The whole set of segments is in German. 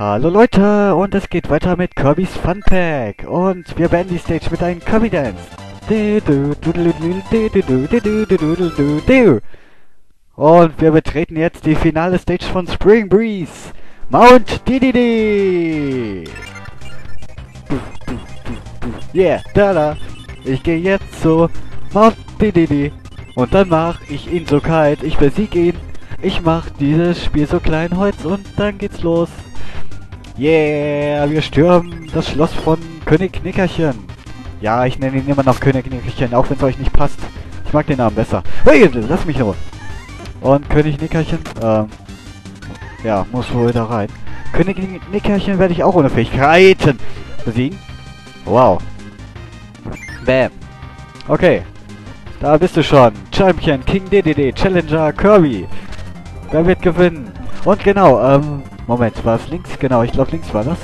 Hallo Leute und es geht weiter mit Kirby's Fun Pack und wir beenden die Stage mit einem Kirby Dance. Und wir betreten jetzt die finale Stage von Spring Breeze. Mount DDD. Yeah, da da. Ich gehe jetzt zu Mount DDD. Und dann mach ich ihn so kalt, ich besieg ihn. Ich mach dieses Spiel so klein Holz und dann geht's los. Yeah, wir stürmen das Schloss von König Nickerchen. Ja, ich nenne ihn immer noch König Nickerchen, auch wenn es euch nicht passt. Ich mag den Namen besser. Hey, lass mich nur. Und König Nickerchen, ähm, ja, muss wohl da rein. König Nickerchen werde ich auch ohne Fähigkeiten besiegen. Wow. Bam. Okay. Da bist du schon. Champion, King DDD, Challenger, Kirby. Wer wird gewinnen? Und genau, ähm, Moment, war es links? Genau, ich glaube links war das.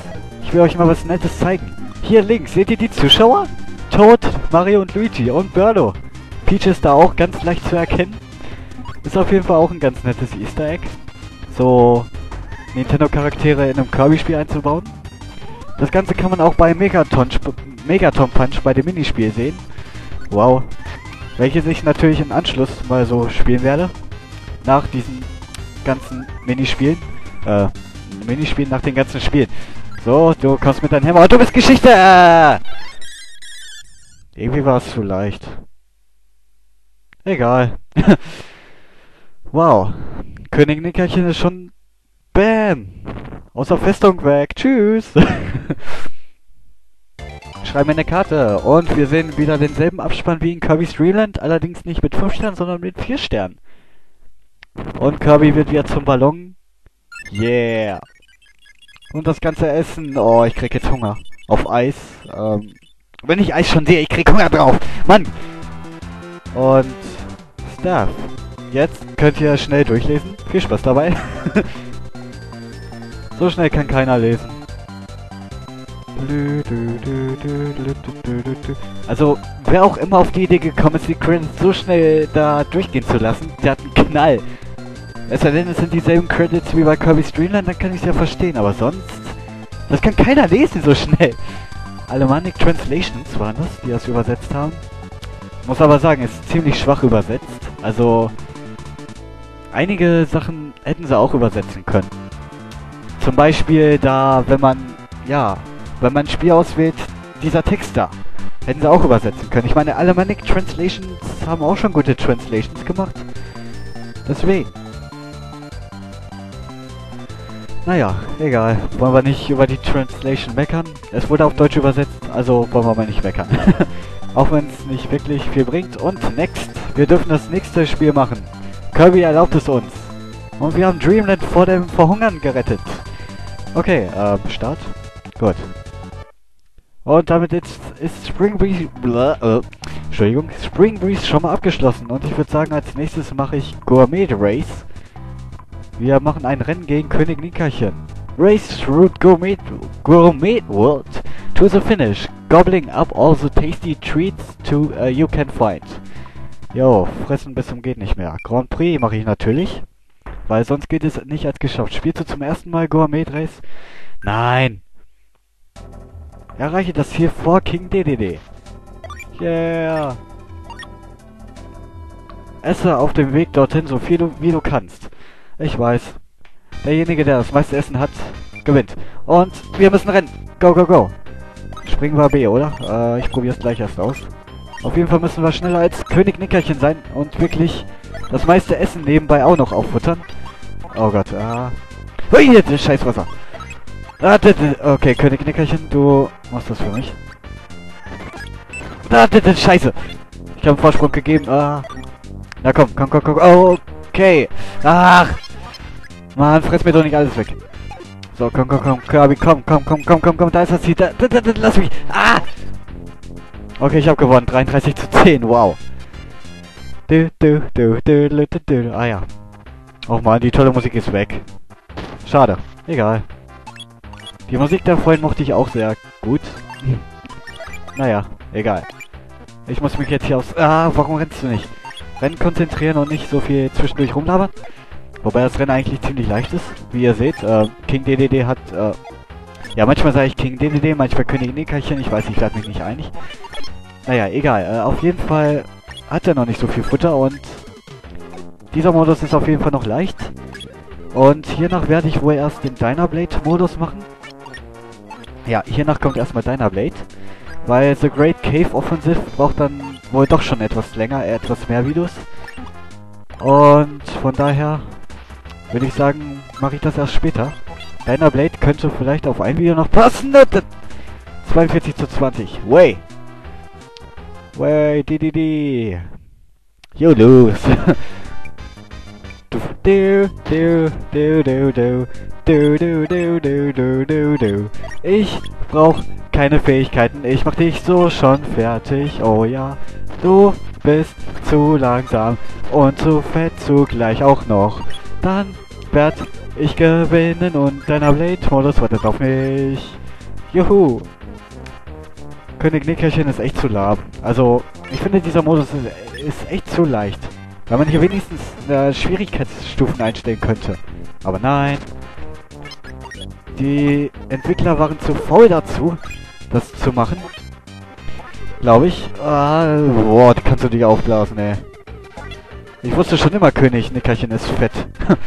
Ich will euch mal was Nettes zeigen. Hier links, seht ihr die Zuschauer? Toad, Mario und Luigi und Birdo. Peach ist da auch ganz leicht zu erkennen. Ist auf jeden Fall auch ein ganz nettes Easter Egg. So Nintendo-Charaktere in einem Kirby-Spiel einzubauen. Das Ganze kann man auch bei Megaton, Megaton Punch bei dem Minispiel sehen. Wow. Welches ich natürlich im Anschluss mal so spielen werde. Nach diesen ganzen Minispielen. Äh, Minispielen nach den ganzen Spielen. So, du kommst mit deinem Hammer und du bist Geschichte! Irgendwie war es zu leicht. Egal. wow. König Nickerchen ist schon... Bam! Aus der Festung weg. Tschüss! Schreib mir eine Karte. Und wir sehen wieder denselben Abspann wie in Kirby's Dreamland. Allerdings nicht mit 5 Sternen, sondern mit 4 Sternen. Und Kirby wird wieder zum Ballon. Yeah! Und das ganze Essen. Oh, ich krieg jetzt Hunger. Auf Eis. Ähm, wenn ich Eis schon sehe, ich krieg Hunger drauf. Mann! Und Stuff. Jetzt könnt ihr schnell durchlesen. Viel Spaß dabei. so schnell kann keiner lesen. Also, wer auch immer auf die Idee gekommen ist, die Credits so schnell da durchgehen zu lassen, der hat einen Knall. Es sei denn, es sind dieselben Credits wie bei Kirby's Dreamland, dann kann ich es ja verstehen, aber sonst... Das kann keiner lesen so schnell. Alemannic Translations waren das, die das übersetzt haben. Muss aber sagen, ist ziemlich schwach übersetzt. Also, einige Sachen hätten sie auch übersetzen können. Zum Beispiel da, wenn man, ja, wenn man ein Spiel auswählt, dieser Text da. Hätten sie auch übersetzen können. Ich meine, Alemannic Translations haben auch schon gute Translations gemacht. Deswegen. Naja, egal. Wollen wir nicht über die Translation meckern? Es wurde auf Deutsch übersetzt, also wollen wir mal nicht meckern. Auch wenn es nicht wirklich viel bringt. Und next, wir dürfen das nächste Spiel machen. Kirby erlaubt es uns. Und wir haben Dreamland vor dem Verhungern gerettet. Okay, ähm, Start. Gut. Und damit ist, ist Spring Breeze... Blah, äh, Entschuldigung. Spring Breeze schon mal abgeschlossen. Und ich würde sagen, als nächstes mache ich Gourmet Race. Wir machen ein Rennen gegen König Nickerchen. Race through Gourmet, Gourmet World to the finish, gobbling up all the tasty treats to uh, you can find. Jo, fressen bis zum geht nicht mehr. Grand Prix mache ich natürlich, weil sonst geht es nicht als geschafft. Spielst du zum ersten Mal Gourmet Race? Nein! Erreiche das Ziel vor King DDD. Yeah! Esse auf dem Weg dorthin so viel du, wie du kannst. Ich weiß. Derjenige, der das meiste Essen hat, gewinnt. Und wir müssen rennen. Go, go, go. Springen wir B, oder? Äh, ich probiere es gleich erst aus. Auf jeden Fall müssen wir schneller als König Nickerchen sein und wirklich das meiste Essen nebenbei auch noch auffuttern. Oh Gott, ah. Hui, das Scheißwasser. Ah, okay, König Nickerchen, du machst das für mich. Ah, das Scheiße. Ich habe einen Vorsprung gegeben. Ah. Na komm, komm, komm, komm. Okay. Ach. Mann, fress mir doch nicht alles weg. So, komm, komm, komm, Kirby, komm, komm, komm, komm, komm, komm, da ist das Ziel. Da, da, da, da, lass mich. Ah! Okay, ich habe gewonnen. 33 zu 10, wow. Du, du, du, du, du, du, du. Ah ja. Oh man, die tolle Musik ist weg. Schade. Egal. Die Musik da vorhin mochte ich auch sehr gut. naja, egal. Ich muss mich jetzt hier aus... Ah, warum rennst du nicht? Rennen konzentrieren und nicht so viel zwischendurch rumlabern. Wobei das Rennen eigentlich ziemlich leicht ist. Wie ihr seht, äh, King DDD hat... Äh, ja, manchmal sage ich King DDD, manchmal König Nickerchen. Ich weiß, ich werde mich nicht einig. Naja, egal. Äh, auf jeden Fall hat er noch nicht so viel Futter und dieser Modus ist auf jeden Fall noch leicht. Und hiernach werde ich wohl erst den Dynablade-Modus machen. Ja, hiernach kommt erstmal Dynablade. Weil The Great Cave Offensive braucht dann wohl doch schon etwas länger, etwas mehr Videos. Und von daher würde ich sagen, mache ich das erst später. Dynablade könnte vielleicht auf ein Video noch passen. 42 zu 20. Way. Way, di di di. You lose. Du, du, du, du, du, du, du, du, du, du, du, du. Ich brauch keine Fähigkeiten, ich mach dich so schon fertig, oh ja. Du bist zu langsam und zu fett zugleich auch noch. Dann werd ich gewinnen und deiner Blade-Modus wartet auf mich. Juhu. König Nickerchen ist echt zu lahm. Also, ich finde dieser Modus ist, ist echt zu leicht. Weil man hier wenigstens äh, Schwierigkeitsstufen einstellen könnte. Aber nein. Die Entwickler waren zu faul dazu, das zu machen. Glaube ich. Ah, boah, die kannst du dich aufblasen, ey. Ich wusste schon immer, König Nickerchen ist fett.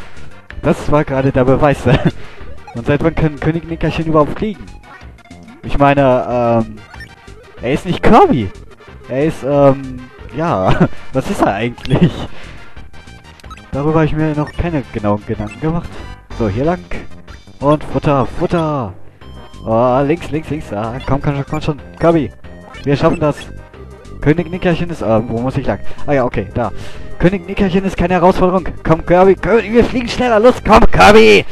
das war gerade der Beweis. Und seit wann kann König Nickerchen überhaupt fliegen? Ich meine, ähm... Er ist nicht Kirby. Er ist, ähm... Ja, was ist er eigentlich? Darüber habe ich mir noch keine genauen Gedanken gemacht. So, hier lang. Und Futter, Futter. Oh, links, links, links. Ah, komm, komm schon, komm schon. Kirby, wir schaffen das. König Nickerchen ist... Ah, wo muss ich lang? Ah ja, okay, da. König Nickerchen ist keine Herausforderung. Komm, Kirby, Kirby, wir fliegen schneller. Los, komm, Kirby.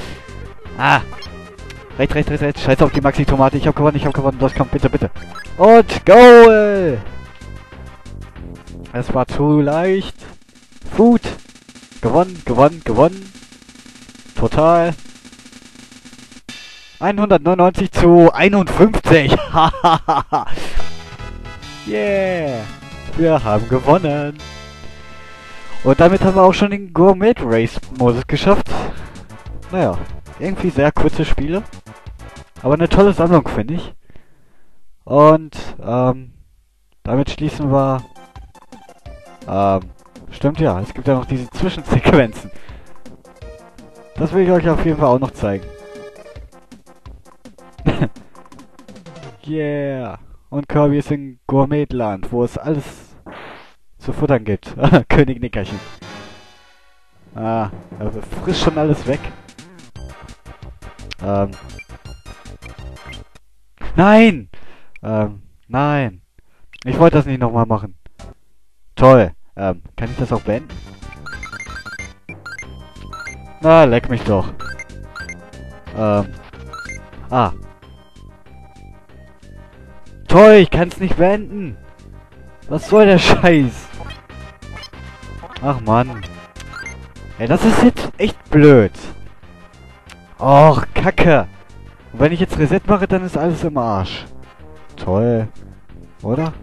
Ah. Rechts, rechts, rechts, rechts. Scheiß auf die Maxi-Tomate. Ich hab gewonnen, ich hab gewonnen. Los, komm, bitte, bitte. Und Goal! Es war zu leicht. Food. Gewonnen, gewonnen, gewonnen. Total. 199 zu 51. yeah. Wir haben gewonnen. Und damit haben wir auch schon den Gourmet Race Modus geschafft. Naja, irgendwie sehr kurze Spiele. Aber eine tolle Sammlung, finde ich. Und, ähm, damit schließen wir ähm, stimmt ja, es gibt ja noch diese Zwischensequenzen. Das will ich euch auf jeden Fall auch noch zeigen. yeah. Und Kirby ist in Gourmetland, wo es alles zu futtern gibt. König Nickerchen. Ah, er frisst schon alles weg. Ähm. Nein! Ähm, nein. Ich wollte das nicht nochmal machen. Toll. Ähm, kann ich das auch beenden? Na, leck mich doch. Ähm. Ah. Toll, ich kann es nicht beenden. Was soll der Scheiß? Ach Mann. Ey, das ist jetzt echt blöd. Och, Kacke. Und wenn ich jetzt Reset mache, dann ist alles im Arsch. Toll. Oder?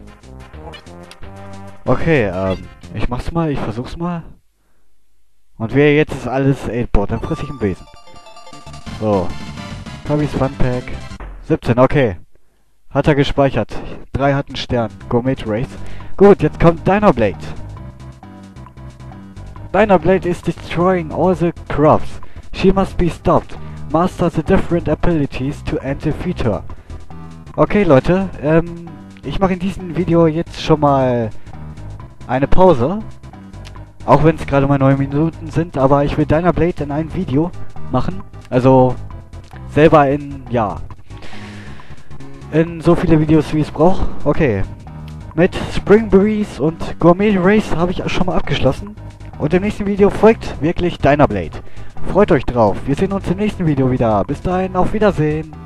Okay, ähm. Ich mach's mal, ich versuch's mal. Und wer jetzt ist alles 8-Board, dann friss ich im Wesen. So. Tommy's Fun Pack. 17, okay. Hat er gespeichert. Drei hatten Stern. Gourmet Race. Gut, jetzt kommt Dynablade. Dynablade is destroying all the crops. She must be stopped. Master the different abilities to end defeat her. Okay, Leute. Ähm, ich mache in diesem Video jetzt schon mal eine Pause. Auch wenn es gerade mal 9 Minuten sind, aber ich will Deiner Blade in einem Video machen. Also selber in, ja, in so viele Videos, wie es braucht. Okay. Mit Spring Breeze und Gourmet Race habe ich schon mal abgeschlossen. Und im nächsten Video folgt wirklich Deiner Blade. Freut euch drauf. Wir sehen uns im nächsten Video wieder. Bis dahin, auf Wiedersehen.